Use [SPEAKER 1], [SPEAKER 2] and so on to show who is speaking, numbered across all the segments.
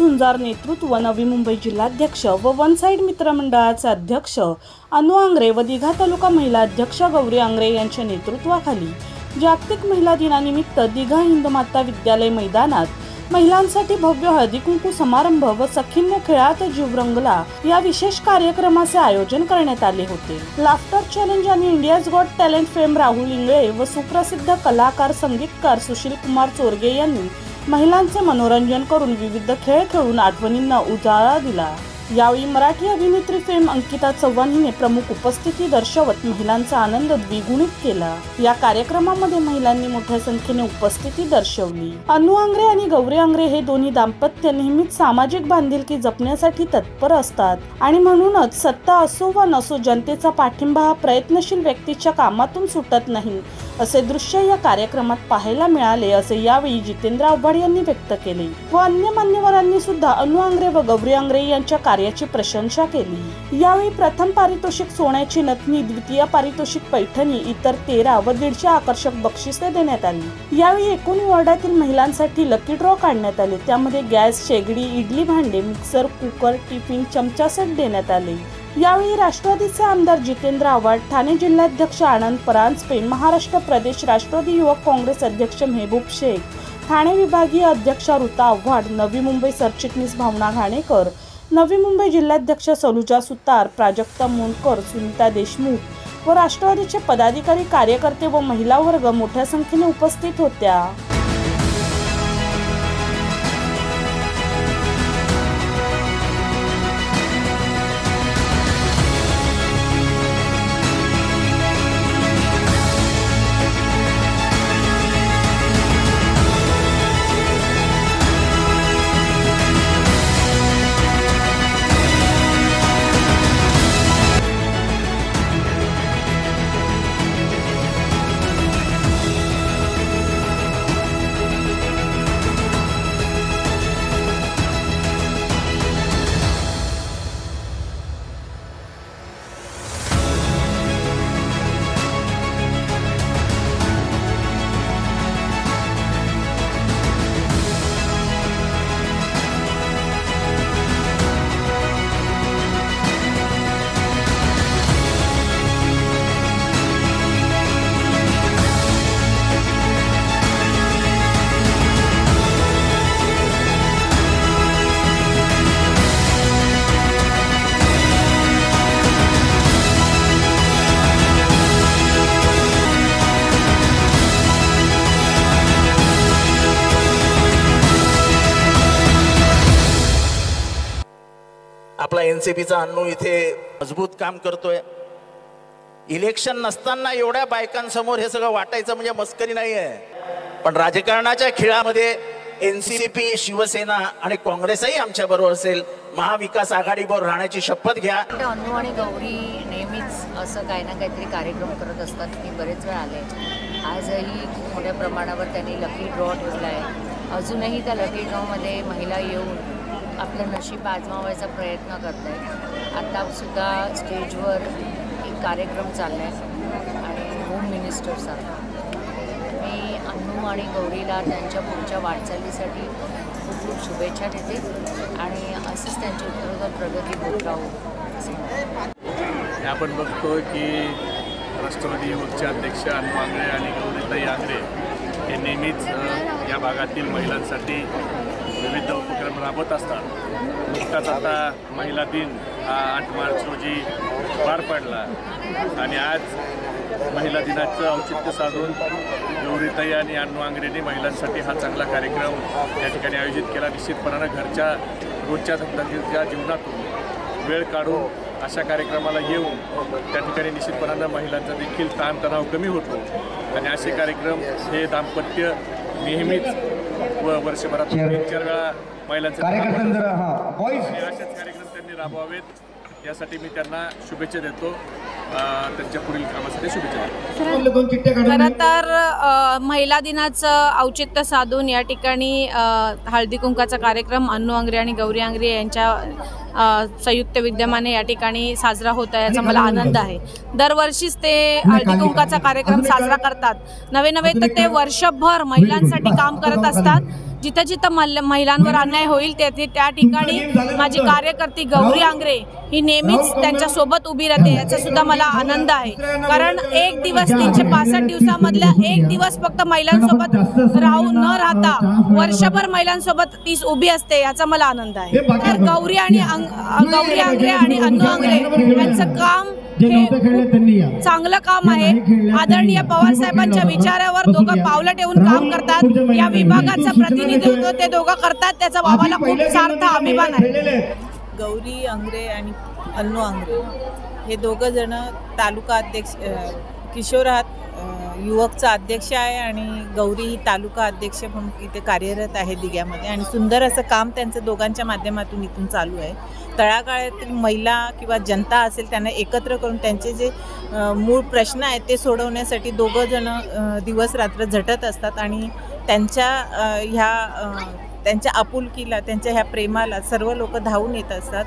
[SPEAKER 1] झुंजार नेतृत्व नवी मुंबई जिल्हाध्यक्ष व वन साईड मित्रमंडळाचे अध्यक्ष अनु आंग्रे व दिघा तालुका महिला अध्यक्ष गौरी आंग्रे यांच्या नेतृत्वाखाली जागतिक महिला दिनानिमित्त दिघा हिंदमाता विद्यालय मैदानात महिलांसाठी भव्य हळदी कुंकू समारंभ व सखींनो खेळात जीव रंगला. या विशेष कार्यक्रमाचे आयोजन करण्यात आले होते. लाफ्टर चॅलेंज आणि India's got talent fame Rahul Ingale व सुप्रसिद्ध कलाकार संगीतकार सुशील कुमार चोरगे यांनी महिलांचे मनोरंजन करून विविध खेळ खेळून आठवणींना उजाळा दिला. यावेळी मराठी अभिनेत्री फेम अंकिता चव्हाण हिने प्रमुख उपस्थिती दर्शवत महिलांचा आनंद द्विगुणित केला. या कार्यक्रमामध्ये महिलांनी मोठ्या संख्येने उपस्थिती दर्शवली. अनु आंग्रे आणि गौरी आंग्रे हे दोन्ही दाम्पत्य नेहमीच सामाजिक बांधिलकी जपण्यासाठी तत्पर असतात. आणि म्हणूनच सत्ता असो वा नसो जनतेचा पाठिंबा हा प्रयत्नशील व्यक्तीच्या कामातून सुटत नाही. असे दृश्य या कार्यक्रमात पाहायला मिळाले असे यावेळी जितेंद्र आव्हाड यांनी व्यक्त केले व अन्य मान्यवरांनी सुद्धा अनु आंग्रे व गौरी आंग्रे यांच्या कार्याची प्रशंसा केली. यावेळी प्रथम पारितोषिक सोन्याची नथनी द्वितीय पारितोषिक पैठणी इतर तेरा व दीडशे आकर्षक बक्षिसे देण्यात आली. यावेळी एकूण वॉर्डातील महिलांसाठी लकी ड्रॉ काढण्यात आले. त्यामध्ये गॅस शेगडी इडली भांडे मिक्सर कुकर टिफिन चमचा सेट देण्यात आले. यावेळी राष्ट्रवादीचे आमदार जितेंद्र आव्हाड ठाणे जिल्हाध्यक्ष आनंद परांजपे महाराष्ट्र प्रदेश राष्ट्रवादी युवक काँग्रेस अध्यक्ष मेहबूब शेख ठाणे विभागीय अध्यक्षा ऋता आव्हाड नवी मुंबई सरचिटणीस भावना घाणेकर नवी मुंबई जिल्हाध्यक्ष सलुजा सुतार प्राजक्ता मोंडकर सुनीता देशमुख व राष्ट्रवादीचे पदाधिकारी कार्यकर्ते व महिला वर्ग मोठ्या संख्येने उपस्थित होत्या.
[SPEAKER 2] आपला पीचा अण्णू इथे मजबूत काम करतोय. इलेक्शन नसताना एवढ्या बायकांसमोर हे सगळं वाटायचं म्हणजे मस्करी नाही आहे पण राजकारणाच्या खेळामध्ये एन सी पी शिवसेना आणि काँग्रेसही आमच्या बरोबर असेल. महाविकास आघाडीवर राहण्याची शपथ घ्या.
[SPEAKER 3] तर अनु आणि गौरी नेहमीच असं काही ना काहीतरी कार्यक्रम करत असतात. मी बरेच वेळ आले. आजही खूप मोठ्या प्रमाणावर त्यांनी लकी ड्रॉ ठेवला आहे अजूनही त्या लकी ड्रॉमध्ये महिला येऊन आपलं नशीब आजमावायचा प्रयत्न करत आहे आत्तासुद्धा स्टेजवर एक कार्यक्रम चालला आहे आणि होम मिनिस्टरचा. मी अन्नू आणि गौरीला त्यांच्या पुढच्या वाटचालीसाठी खूप खूप शुभेच्छा देते आणि असंच त्यांची उत्तरोत्तर प्रगती होत राहू.
[SPEAKER 4] आपण बघतो की राष्ट्रवादी युवकचे अध्यक्ष अनु आंगळे आणि गौरीताई आंगळे हे नेहमीच या भागातील महिलांसाठी विविध उपक्रम राबवत असतात. नुकताच आता महिला दिन हा आठ मार्च रोजी पार पडला. आणि आज महिला दिनाचं औचित्य साधून गौरीताई आणि अण्णू आंग्रेने महिलांसाठी हा चांगला कार्यक्रम या ठिकाणी आयोजित केला. निश्चितपणानं घरच्या रोजच्या धंद्याच्या जीवनातून वेळ काढून अशा कार्यक्रमाला येऊन त्या ठिकाणी निश्चितपणानं महिलांचा देखील ताणतणाव कमी होतो. आणि असे कार्यक्रम हे दाम्पत्य नेहमीच व वर्षभरात तीन चार वेळा महिलांचे
[SPEAKER 5] हा
[SPEAKER 4] असेच कार्यक्रम त्यांनी राबवावेत. यासाठी मी त्यांना शुभेच्छा देतो. त्यांच्या पुढील कामासाठी शुभेच्छा
[SPEAKER 6] खरं तर महिला दिनाचं औचित्य साधून या ठिकाणी हळदी कुंकाचा कार्यक्रम अण्णू आंग्रे आणि गौरी आंग्रे यांच्या संयुक्त विद्यमाने या ठिकाणी साजरा होत आहे याचा मला आनंद आहे. दरवर्षीच ते हळदी कुंकाचा कार्यक्रम साजरा करतात. नवे नवे तर ते वर्षभर महिलांसाठी काम करत असतात. जिथं जिथं मल महिलांवर अन्याय होईल तेथे त्या ठिकाणी माझी कार्यकर्ती गौरी आंग्रे ही नेहमीच त्यांच्यासोबत उभी राहते याचा सुद्धा मला आनंद आहे. कारण एक दिवस तीनशे पासष्ट दिवसामधल्या एक दिवस फक्त महिलांसोबत राहू न राहता वर्षभर महिलांसोबत तीच उभी असते याचा मला आनंद आहे. तर गौरी आणि गौरी आंग्रे आणि अन्नू आंग्रे यांचं काम हे चांगलं काम आहे. आदरणीय पवार साहेबांच्या विचारावर दोघं पावलं ठेवून काम करतात. या विभागाचं प्रतिनिधित्व ते दोघं करतात. त्याचा बाबाला खूप सार्थ अभिमान आहे.
[SPEAKER 5] गौरी आंग्रे आणि अन्नू आंग्रे हे दोघं जण तालुका अध्यक्ष किशोरात युवकचा अध्यक्ष आहे आणि गौरी ही तालुका अध्यक्ष म्हणून इथे कार्यरत आहे दिग्यामध्ये. आणि सुंदर असं काम त्यांचं दोघांच्या माध्यमातून इथून चालू आहे. तळागाळातील महिला किंवा जनता असेल त्यांना एकत्र करून त्यांचे जे मूळ प्रश्न आहेत ते सोडवण्यासाठी दोघं जण दिवस रात्र झटत असतात आणि त्यांच्या ह्या त्यांच्या आपुलकीला त्यांच्या ह्या प्रेमाला सर्व लोक धावून येत असतात.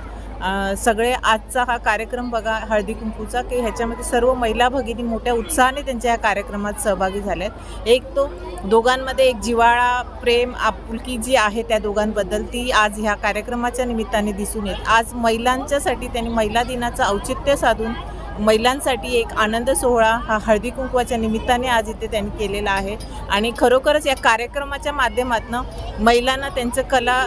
[SPEAKER 5] सगळे आजचा हा कार्यक्रम बघा हळदी कुंकूचा की ह्याच्यामध्ये सर्व महिला भगिनी मोठ्या उत्साहाने त्यांच्या ह्या कार्यक्रमात सहभागी झाल्यात. एक तो दोघांमध्ये एक जिव्हाळा प्रेम आपुलकी जी आहे त्या दोघांबद्दल ती आज ह्या कार्यक्रमाच्या निमित्ताने दिसून येत. आज महिलांच्यासाठी त्यांनी महिला दिनाचं औचित्य साधून महिलांसाठी एक आनंद सोहळा हा हळदी कुंकवाच्या निमित्ताने आज इथे त्यांनी केलेला आहे. आणि खरोखरच या कार्यक्रमाच्या माध्यमातून महिलांना त्यांचं कला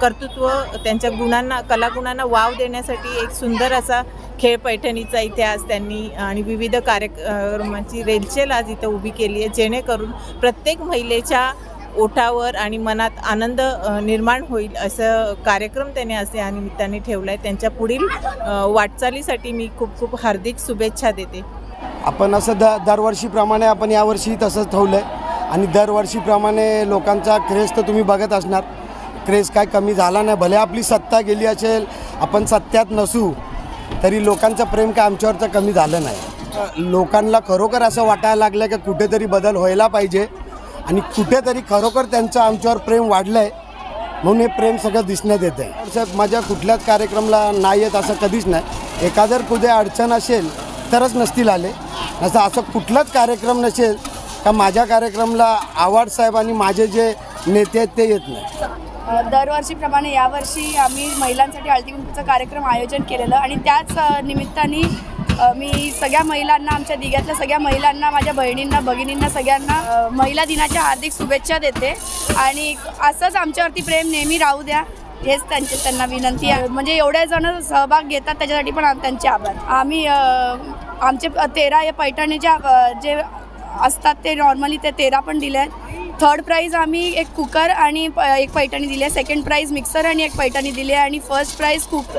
[SPEAKER 5] कर्तृत्व त्यांच्या गुणांना कलागुणांना वाव देण्यासाठी एक सुंदर असा खेळ पैठणीचा इथे आज त्यांनी आणि विविध कार्यक्रमांची रेलचेल आज इथं उभी केली आहे. जेणेकरून प्रत्येक महिलेच्या ओठावर आणि मनात आनंद निर्माण होईल असं कार्यक्रम त्याने असे या निमित्ताने ठेवला आहे त्यांच्या पुढील वाटचालीसाठी मी खूप खूप हार्दिक शुभेच्छा देते.
[SPEAKER 7] आपण असं द दरवर्षीप्रमाणे आपण यावर्षी तसंच ठेवलं आहे आणि दरवर्षीप्रमाणे लोकांचा क्रेज तर तुम्ही बघत असणार. क्रेज काय कमी झाला नाही. भले आपली सत्ता गेली असेल आपण सत्यात नसू तरी लोकांचं प्रेम काय आमच्यावरचं कमी झालं नाही. लोकांना खरोखर असं वाटायला लागलं की कुठेतरी बदल व्हायला पाहिजे. आणि कुठेतरी खरोखर त्यांचं आमच्यावर प्रेम वाढलं आहे म्हणून हे प्रेम सगळं दिसण्यात येतं आहे साहेब माझ्या कुठल्याच कार्यक्रमाला नाही येत असं कधीच नाही. एखादर जर कुठे अडचण असेल तरच नसतील आले. असं असं कुठलाच कार्यक्रम नसेल का माझ्या कार्यक्रमाला आवाड साहेब आणि माझे जे नेते आहेत ते येत नाही.
[SPEAKER 8] दरवर्षीप्रमाणे यावर्षी आम्ही महिलांसाठी हळदी कार्यक्रम आयोजन केलेलं आणि त्याच निमित्ताने मी सगळ्या महिलांना आमच्या दिघ्यातल्या सगळ्या महिलांना माझ्या बहिणींना भगिनींना सगळ्यांना महिला दिनाच्या हार्दिक शुभेच्छा देते. आणि असंच आमच्यावरती प्रेम नेहमी राहू द्या. हेच त्यांचे त्यांना विनंती आहे. म्हणजे एवढ्या जण सहभाग घेतात त्याच्यासाठी पण आम- त्यांचे आभार. आम्ही आमचे तेरा या पैठणीच्या जे असतात ते नॉर्मली ते तेरा पण दिले आहेत. थर्ड प्राईज आम्ही एक कुकर आणि एक पैठणी दिली आहे. सेकंड प्राईज मिक्सर आणि एक पैठणी दिली आहे. आणि first prize cook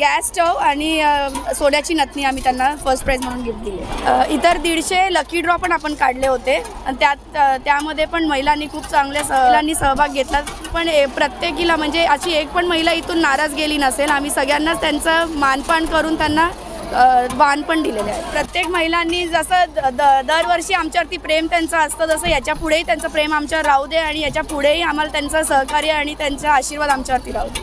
[SPEAKER 8] gas stove आणि सोड्याची नथनी आम्ही त्यांना फर्स्ट प्राईज म्हणून गिफ्ट दिली आहे. इतर दीडशे लकी ड्रॉ पण आपण काढले होते. आणि त्यात त्यामध्ये पण महिलांनी खूप चांगल्या सहलांनी सहभाग घेतला. पण ए- प्रत्येकीला म्हणजे अशी एक पण महिला इथून नाराज गेली नसेल. आम्ही सगळ्यांनाच त्यांचं मानपान करून त्यांना वाण पण दिलेले आहे प्रत्येक महिलांनी जसं द- दरवर्षी आमच्यावरती प्रेम त्यांचं असतं जसं याच्या पुढेही त्यांचं प्रेम आमच्यावर राहू दे आणि याच्या पुढेही आम्हाला त्यांचं सहकार्य आणि त्यांचा आशीर्वाद आमच्यावरती राहू दे.